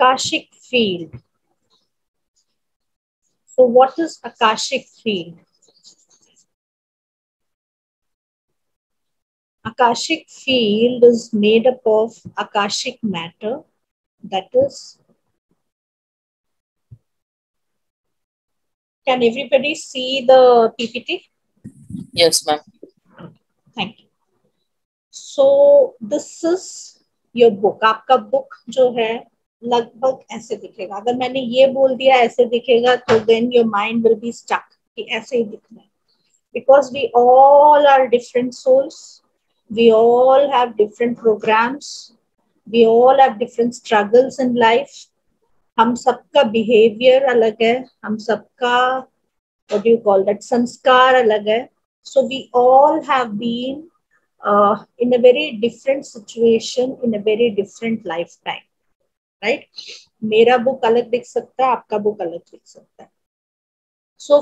Akashic field. So what is Akashic field? Akashic field is made up of Akashic matter, that is, can everybody see the PPT? Yes, ma'am. Thank you. So this is your book. आपका book जो है लगभग ऐसे दिखेगा। अगर मैंने ये बोल दिया, ऐसे दिखेगा तो then your mind will be stuck कि ऐसे ही दिखना because we all are different souls we all have different programs we all have different struggles in life हम सबका बिहेवियर अलग है, हम सबका वट यू कॉल दैट संस्कार अलग है। So we all have been in a very different situation in a very different life time right मेरा बुक अलग दिख सकता है आपका बुक अलग दिख सकता है। So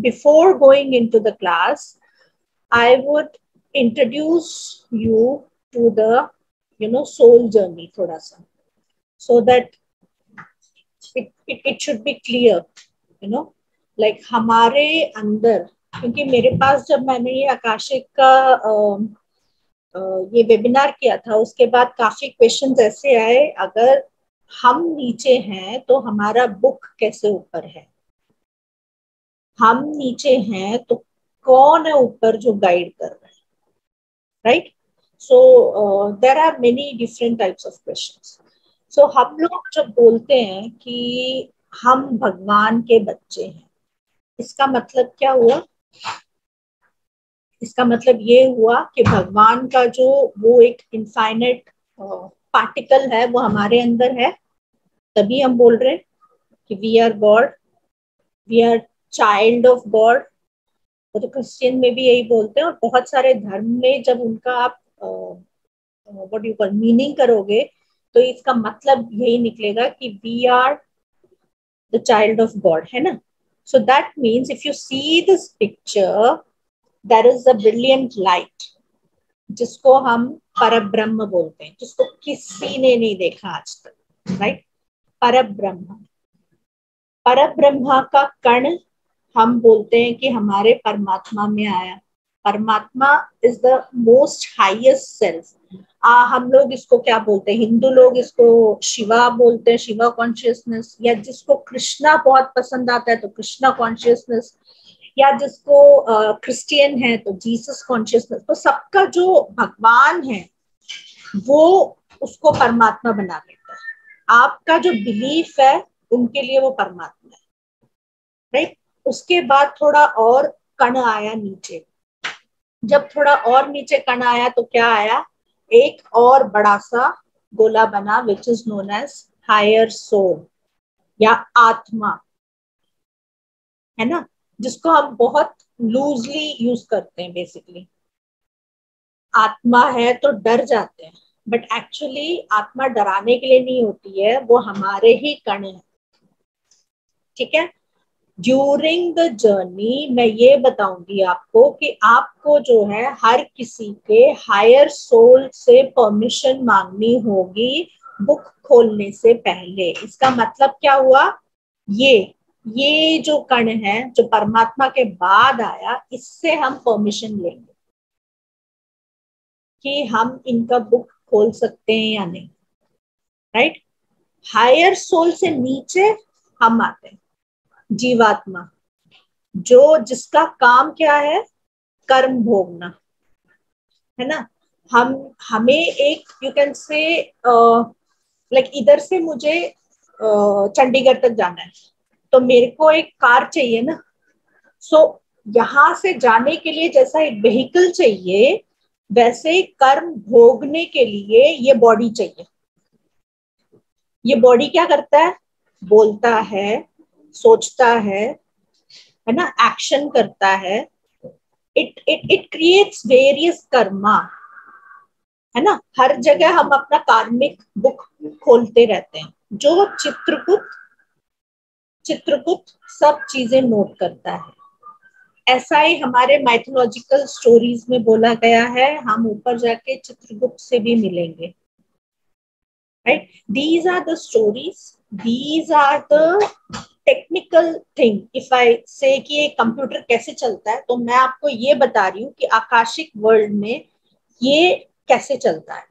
before going into the class I would introduce you to the no soul journey थोड़ा सा। So that it it should be clear you know like हमारे अंदर क्योंकि मेरे पास जब मैंने ये आकाशिक का uh, uh, ये वेबिनार किया था उसके बाद काफ़ी क्वेश्चंस ऐसे आए अगर हम नीचे हैं तो हमारा बुक कैसे ऊपर है? हम नीचे हैं तो कौन है ऊपर जो गाइड कर रहा है? So uh, there are many different types of questions. So हम लोग जब बोलते हैं कि हम भगवान के बच्चे हैं इसका मतलब क्या हुआ? इसका मतलब ये हुआ कि भगवान का जो वो एक इनफाइनेट पार्टिकल है, वो हमारे अंदर है, तभी हम बोल रहे हैं कि we are God we are child of God वो तो क्रिश्चियन में भी यही बोलते हैं और बहुत सारे धर्म में जब उनका आप व्हाट यू कॉल मीनिंग करोगे तो इसका मतलब यही निकलेगा कि we are the child of God है ना? So that means if you see this picture there is a brilliant light जिसको हम पर ब्रह्म बोलते हैं जिसको किसी ने नहीं देखा आज तक राइट पर ब्रह्म पर ब्रह्मा का कण हम बोलते हैं कि हमारे परमात्मा में आया। परमात्मा is the most highest self ah, हम लोग इसको क्या बोलते हैं? हिंदू लोग इसको शिवा बोलते हैं शिवा कॉन्शियसनेस या जिसको कृष्णा बहुत पसंद आता है तो कृष्णा कॉन्शियसनेस या जिसको क्रिश्चियन है तो जीसस कॉन्शियसनेस तो सबका जो भगवान है, वो उसको परमात्मा बना देता है। आपका जो बिलीफ है, उनके लिए वो परमात्मा है। राइट उसके बाद थोड़ा और कण आया नीचे। जब थोड़ा और नीचे कण आया तो क्या आया? एक और बड़ा सा गोला बना which is known as higher soul या आत्मा। है ना? जिसको हम बहुत लूजली यूज़ करते हैं बेसिकली आत्मा है तो डर जाते हैं बट एक्चुअली आत्मा डराने के लिए नहीं होती है, वो हमारे ही कण है। ठीक है? ड्यूरिंग द जर्नी मैं ये बताऊँगी आपको कि आपको जो है हर किसी के हायर सोल से परमिशन मांगनी होगी बुक खोलने से पहले। इसका मतलब क्या हुआ? ये ये जो कण है जो परमात्मा के बाद आया इससे हम परमिशन लेंगे कि हम इनका बुक खोल सकते हैं या नहीं। राइट हायर सोल से नीचे हम आते हैं जीवात्मा। जो जिसका काम क्या है कर्म भोगना। है ना? हम हमें एक यू कैन से लाइक इधर से मुझे uh, चंडीगढ़ तक जाना है। तो मेरे को एक कार चाहिए ना। सो so, यहाँ से जाने के लिए जैसा एक व्हीकल चाहिए वैसे कर्म भोगने के लिए ये बॉडी चाहिए। ये बॉडी क्या करता है? बोलता है सोचता है है ना? एक्शन करता है। It it it creates various karma है ना? हर जगह हम अपना कार्मिक बुक खोलते रहते हैं। जो चित्रगुप्त चित्रगुप्त सब चीज़ें नोट करता है। ऐसा ही हमारे माइथोलॉजिकल स्टोरीज में बोला गया है, हम ऊपर जाके चित्रगुप्त से भी मिलेंगे। Right? These are the stories, these are the technical thing if I say कि ये कंप्यूटर कैसे चलता है तो मैं आपको ये बता रही हूँ कि आकाशिक वर्ल्ड में ये कैसे चलता है।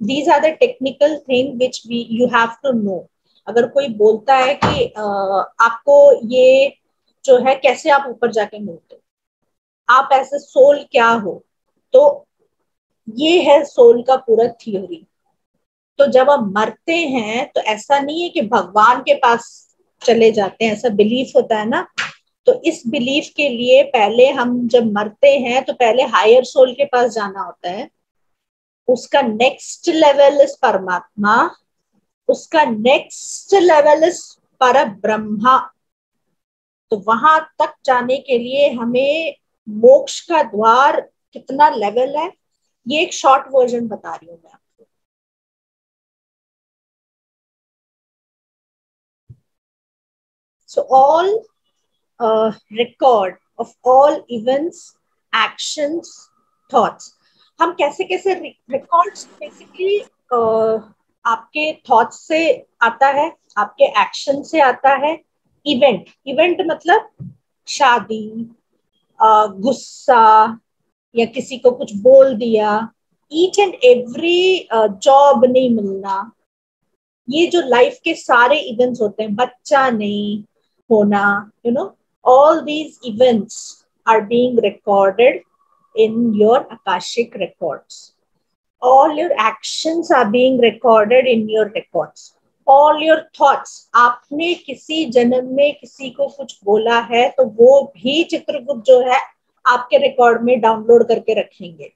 These are the technical thing which we you have to know अगर कोई बोलता है कि आपको ये जो है, कैसे आप ऊपर जाके मिलते आप ऐसे सोल क्या हो? तो ये है सोल का पूरा थियोरी तो जब हम मरते हैं तो ऐसा नहीं है कि भगवान के पास चले जाते हैं, ऐसा बिलीफ होता है ना? तो इस बिलीफ के लिए पहले हम जब मरते हैं तो पहले हायर सोल के पास जाना होता है। उसका नेक्स्ट लेवल इज़ परमात्मा। उसका नेक्स्ट लेवल इज़ पर ब्रह्मा तो वहाँ तक जाने के लिए हमें मोक्ष का द्वार कितना लेवल है, ये एक शॉर्ट वर्जन बता रही हूँ मैं आपको। So all record of all events actions thoughts हम कैसे कैसे रिकॉर्ड्स बेसिकली आपके थॉट्स से आता है, आपके एक्शन से आता है इवेंट इवेंट मतलब शादी गुस्सा या किसी को कुछ बोल दिया ईच एंड एवरी जॉब नहीं मिलना। ये जो लाइफ के सारे इवेंट्स होते हैं, बच्चा नहीं होना you know all these events are being recorded in your Akashic records all your actions are being recorded in your records all your thoughts आपने किसी जन्म में किसी को कुछ बोला है तो वो भी चित्रगुप्त जो है आपके रिकॉर्ड में डाउनलोड करके रखेंगे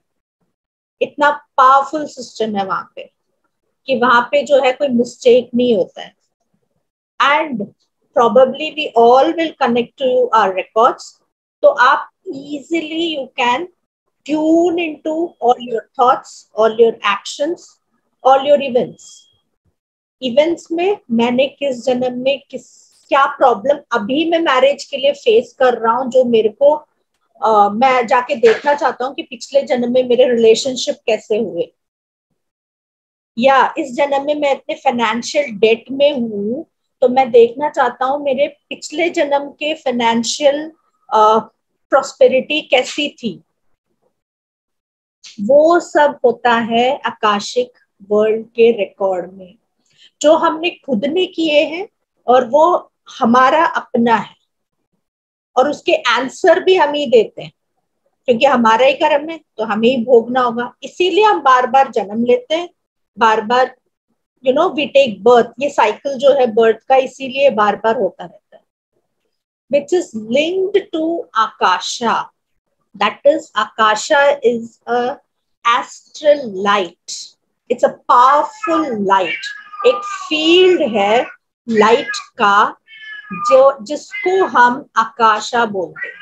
इतना पावरफुल सिस्टम है वहाँ पे कि वहाँ पे जो है कोई मिस्टेक नहीं होता है and probably we all will connect to our records तो आप easily you can tune into all your thoughts all your actions all your events. Events में मैंने किस जन्म में किस क्या प्रॉब्लम अभी मैं मैरिज के लिए फेस कर रहा हूँ जो मेरे को uh, मैं जाके देखना चाहता हूँ कि पिछले जन्म में मेरे रिलेशनशिप कैसे हुए। या इस जन्म में मैं इतने फाइनेंशियल डेट में हूँ तो मैं देखना चाहता हूँ मेरे पिछले जन्म के फाइनेंशियल प्रोस्पेरिटी कैसी थी। वो सब होता है आकाशिक वर्ल्ड के रिकॉर्ड में, जो हमने खुद ने किए हैं और वो हमारा अपना है। और उसके आंसर भी हम ही देते हैं, क्योंकि हमारा ही कर्म है तो हमें ही भोगना होगा। इसीलिए हम बार बार जन्म लेते हैं बार बार you know we take birth ये साइकिल जो है बर्थ का, इसीलिए बार बार होता रहता है। Which is linked to akasha. That is akasha is a astral light it's a powerful light एक फ़ील्ड है लाइट का, जो, जिसको हम आकाशा बोलते हैं।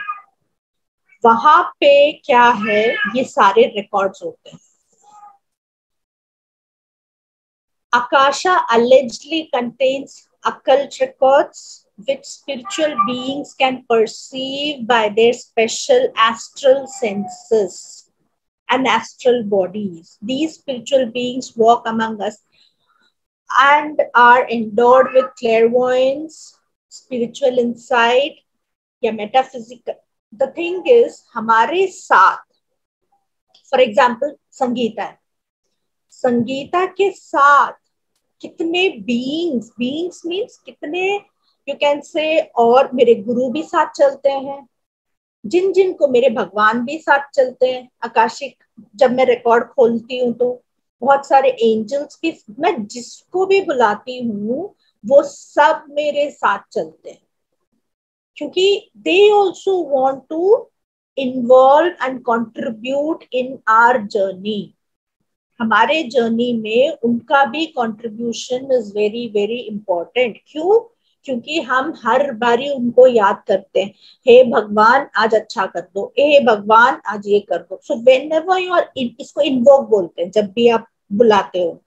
वहाँ पे क्या है? ये सारे रिकॉर्ड्स होते हैं। Akasha allegedly contains occult records which spiritual beings can perceive by their special astral senses and astral bodies. These spiritual beings walk among us and are endowed with clairvoyance, spiritual insight, या metaphysical. The thing is, हमारे साथ, for example, Sangeeta है. संगीता के साथ कितने beings beings means कितने you can say और मेरे गुरु भी साथ चलते हैं जिन जिन को मेरे भगवान भी साथ चलते हैं, आकाशिक, जब मैं रिकॉर्ड खोलती हूँ तो बहुत सारे एंजल्स की, मैं जिसको भी बुलाती हूँ, वो सब मेरे साथ चलते हैं। क्योंकि they also want to involve and contribute in our journey हमारे जर्नी में उनका भी contribution is very very important क्यों? क्योंकि हम हर बारी उनको याद करते हैं। हे भगवान, आज अच्छा कर दो। हे भगवान, आज ये कर दो। सो वेन यू आर इसको इन्वोक बोलते हैं, जब भी आप बुलाते हो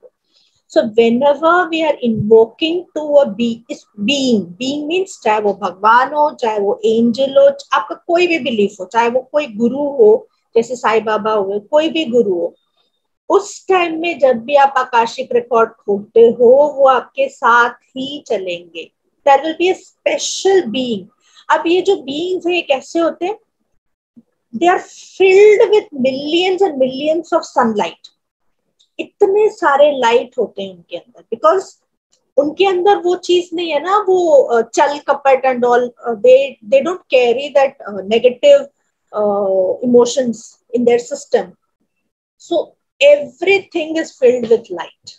so when we are invoking to a being being means चाहे वो भगवान हो, चाहे वो एंजल हो, आपका कोई भी बिलीफ हो, चाहे वो कोई गुरु हो, जैसे साई बाबा हुए कोई भी गुरु हो, उस टाइम में जब भी आप आकाशिक रिकॉर्ड खोलते हो, वो आपके साथ ही चलेंगे। There will be special being अब ये जो बीइंग्स है, ये कैसे होते हैं? They are filled with millions and millions of sunlight इतने सारे लाइट होते हैं उनके अंदर बिकॉज़ उनके अंदर वो चीज़ नहीं है ना, वो चल, कपट and all they they don't carry that negative emotions in their system so everything is filled with light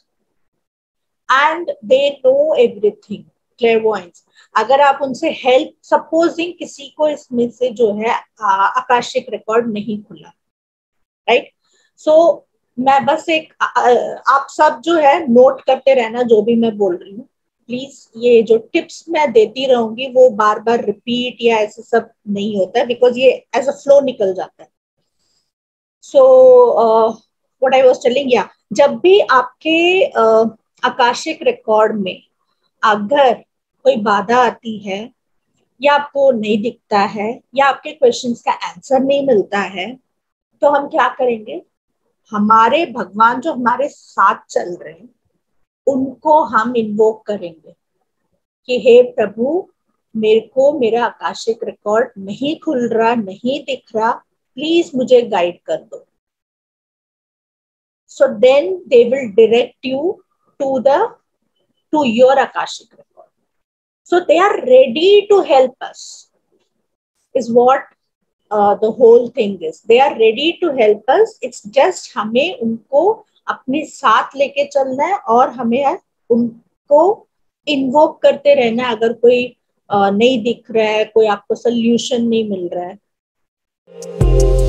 and they know everything. Clairvoyance अगर आप उनसे हेल्प सपोजिंग किसी को इसमें से जो है आकाशिक रिकॉर्ड नहीं खुला राइट सो so, मैं बस एक आप सब जो है नोट करते रहना जो भी मैं बोल रही हूँ। प्लीज़ ये जो टिप्स मैं देती रहूँगी वो बार बार रिपीट या ऐसे सब नहीं होता है बिकॉज़ ये एज अ फ्लो निकल जाता है। So what I was telling या जब भी आपके uh, आकाशिक रिकॉर्ड में अगर कोई बाधा आती है, या आपको नहीं दिखता है, या आपके क्वेश्चंस का आंसर नहीं मिलता है तो हम क्या करेंगे? हमारे भगवान जो हमारे साथ चल रहे हैं, उनको हम इन्वोक करेंगे कि हे प्रभु, मेरे को मेरा आकाशिक रिकॉर्ड नहीं खुल रहा, नहीं दिख रहा प्लीज़ मुझे गाइड कर दो। So then they will direct you to the to your Akashic record. So they are ready to help us, is what uh, the whole thing is. They are ready to help us. It's just हमें उनको अपने साथ लेके चलना है और हमें उनको इन्वोक करते रहना है अगर कोई नहीं दिख रहा है कोई आपको सोल्यूशन नहीं मिल रहा है